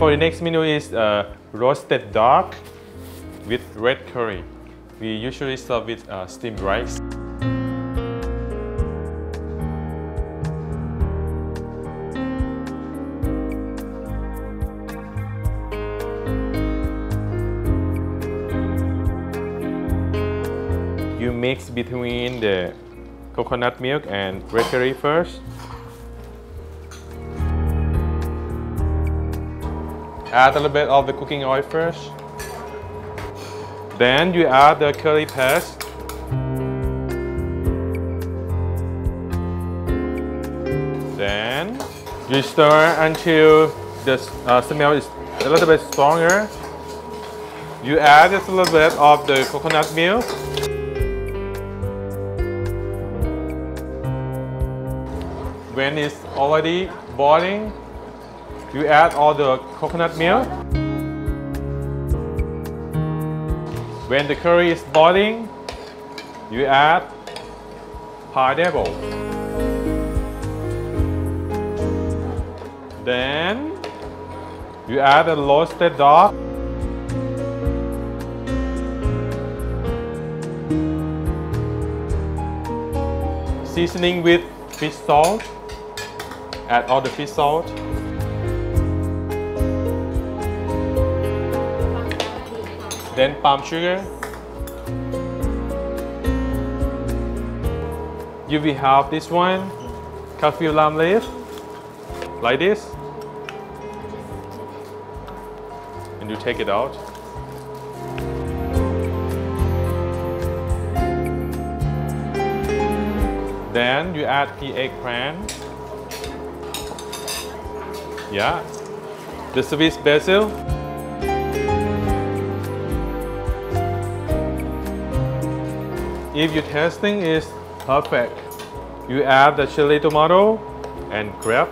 For the next menu is uh, roasted duck with red curry. We usually serve with uh, steamed rice. You mix between the coconut milk and red curry first. Add a little bit of the cooking oil first. Then you add the curry paste. Then you stir until the uh, smell is a little bit stronger. You add just a little bit of the coconut milk. When it's already boiling, you add all the coconut milk. When the curry is boiling, you add pineapple. Then you add the roasted duck. Seasoning with fish salt. Add all the fish salt. Then palm sugar. You will have this one, kaffir lime leaf, like this. And you take it out. Then you add the eggplant. Yeah. The sweet basil. If your tasting is perfect, you add the chili tomato and grape.